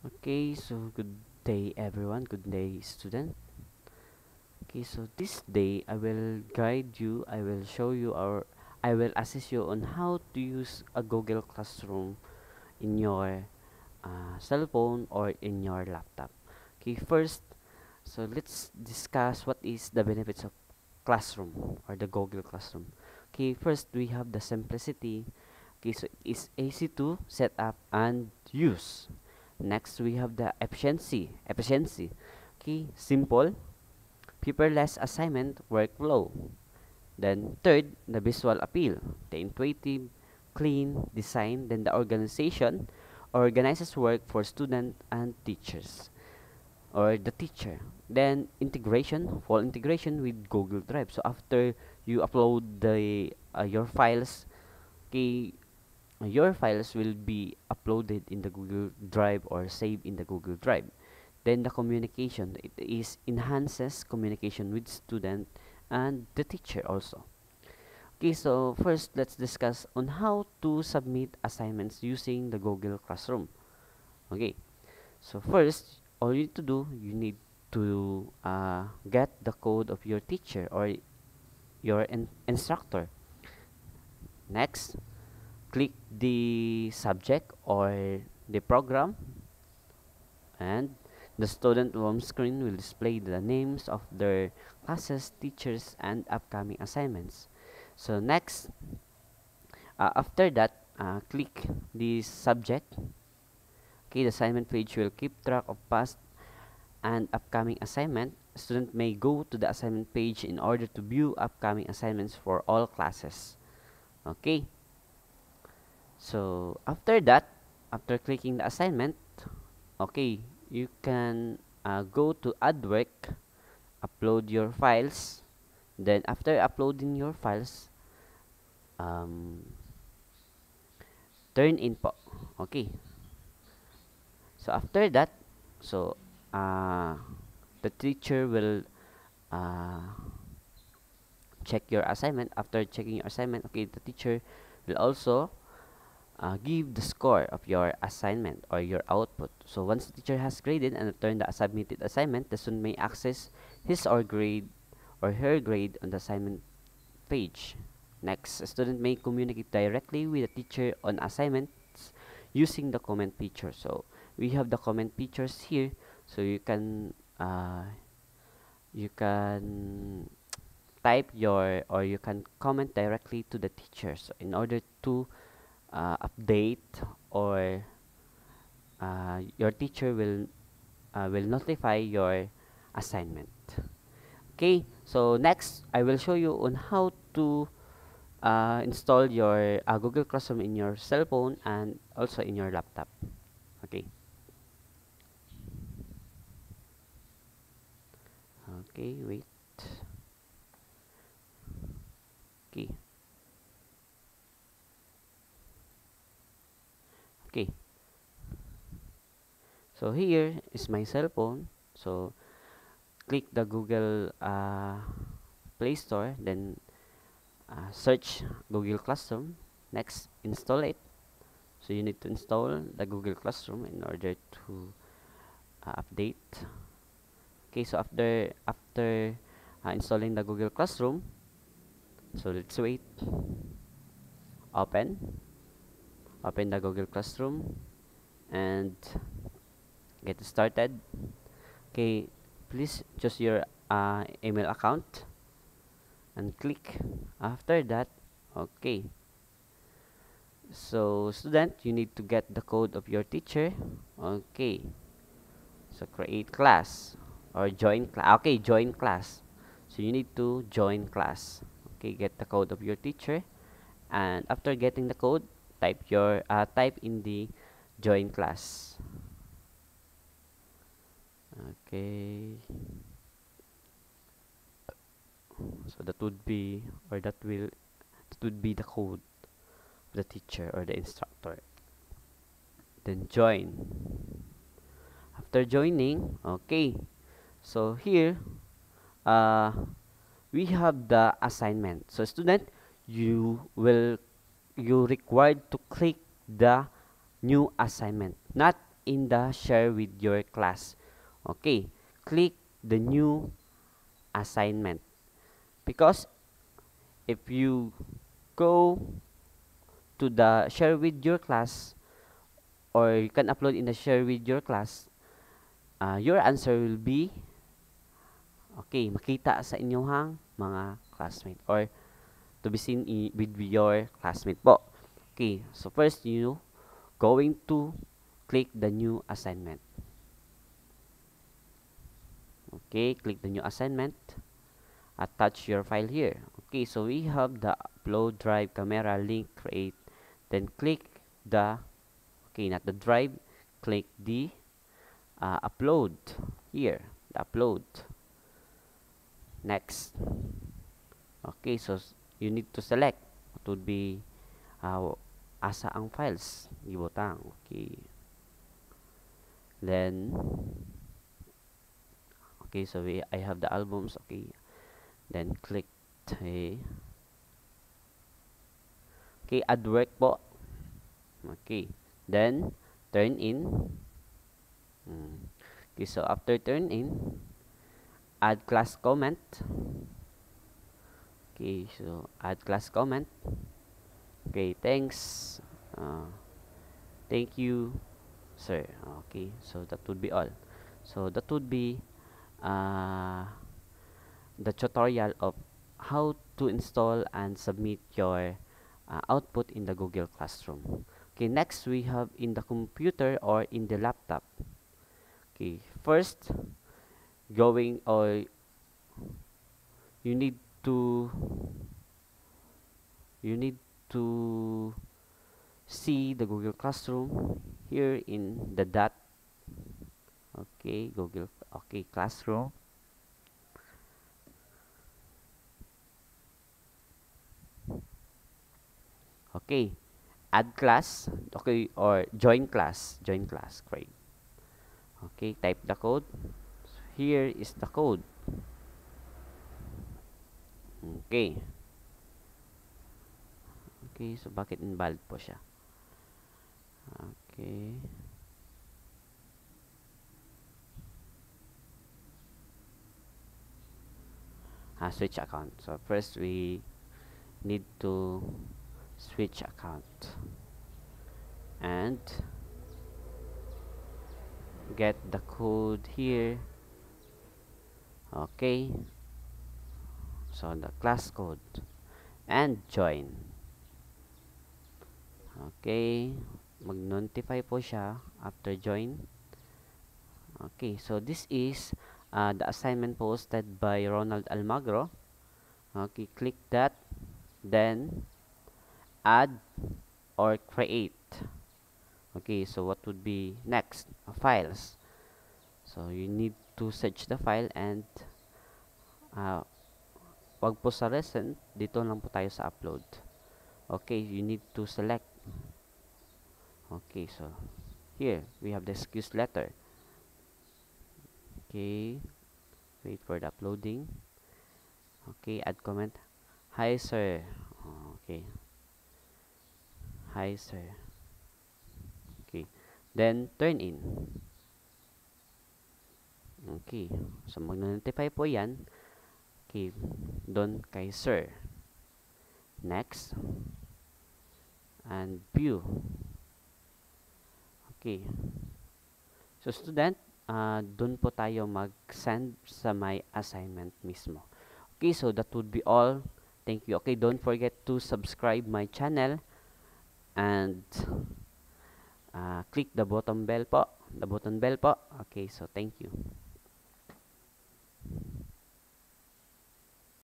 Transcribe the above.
Okay, so good day everyone, good day student. Okay, so this day I will guide you, I will show you or I will assist you on how to use a Google Classroom in your uh, cell phone or in your laptop. Okay, first, so let's discuss what is the benefits of Classroom or the Google Classroom. Okay, first we have the simplicity. Okay, so it's easy to set up and use next we have the efficiency efficiency. Okay simple. Paperless assignment workflow then third the visual appeal. The intuitive clean design. Then the organization organizes work for student and teachers or the teacher. Then integration full integration with google drive. So after you upload the uh, your files okay your files will be uploaded in the Google Drive or saved in the Google Drive. Then the communication, it is enhances communication with student and the teacher also. Okay, so first let's discuss on how to submit assignments using the Google Classroom. Okay, so first all you need to do, you need to uh, get the code of your teacher or your in instructor. Next, click the subject or the program and the student home screen will display the names of their classes, teachers, and upcoming assignments. So next, uh, after that, uh, click the subject. Okay, the assignment page will keep track of past and upcoming assignment. Student may go to the assignment page in order to view upcoming assignments for all classes. Okay so after that after clicking the assignment okay you can uh, go to add work upload your files. Then after uploading your files um, turn in po okay. So after that so uh, the teacher will uh, check your assignment. After checking your assignment okay the teacher will also uh, give the score of your assignment or your output. So once the teacher has graded and returned the submitted assignment, the student may access his or grade or her grade on the assignment page. Next, a student may communicate directly with the teacher on assignments using the comment feature. So we have the comment features here, so you can uh, you can type your or you can comment directly to the teachers in order to uh, update or uh, your teacher will uh, will notify your assignment. Okay so next I will show you on how to uh, install your uh, Google Classroom in your cell phone and also in your laptop. Okay. Okay wait okay so here is my cell phone so click the Google uh, Play Store then uh, search Google Classroom. Next install it. So you need to install the Google Classroom in order to uh, update. Okay so after after uh, installing the Google Classroom so let's wait. Open open the Google Classroom and get started. Okay please choose your uh, email account and click after that. Okay. So student you need to get the code of your teacher. Okay. So create class or join class okay join class. So you need to join class. Okay get the code of your teacher. And after getting the code type your uh, type in the join class. Okay. So that would be or that will that would be the code of the teacher or the instructor. Then join. After joining okay. So here uh, we have the assignment. So student you will you required to click the new assignment not in the share with your class. Okay, click the new assignment because if you go to the share with your class or you can upload in the share with your class uh, your answer will be okay makita sa inyong mga classmate or to be seen with your classmate po. Okay so first you going to click the new assignment. Okay click the new assignment. Attach your file here. Okay so we have the upload drive camera link create. Then click the okay not the drive click the uh, upload here the upload. Next. Okay so you need to select. What would be uh, asa ang files? Gibutang okay. Then okay so we I have the albums. Okay. Then click okay okay add work po. Okay. Then turn in. Hmm. okay so after turn in add class comment okay so add class comment okay thanks uh, thank you sir okay so that would be all so that would be uh, the tutorial of how to install and submit your uh, output in the Google Classroom. Okay, next we have in the computer or in the laptop. Okay, first going or you need to you need to see the Google Classroom here in the dot. Okay Google okay Classroom. Okay add class okay or join class join class great. Okay type the code. Here is the code okay. Okay so bakit invalid po siya? Okay. Ah, switch account. So first we need to switch account and get the code here. Okay so the class code. And join. Okay. Mag-notify po siya after join. Okay. So this is uh, the assignment posted by Ronald Almagro. Okay. Click that. Then add or create. Okay. So what would be next? Uh, files. So you need to search the file and uh, wag po sa recent dito lang po tayo sa upload okay you need to select okay so here we have the excuse letter okay wait for the uploading okay add comment hi sir okay Hi, sir. Okay. Then, turn in. Okay. So, mag-notify po yan. Okay. Doon kay sir. Next. And view. Okay. So, student, uh, doon po tayo mag-send sa my assignment mismo. Okay, so that would be all. Thank you. Okay, don't forget to subscribe my channel and uh, click the button bell po the button bell po okay so thank you